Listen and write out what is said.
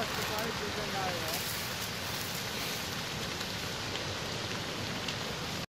justified with the.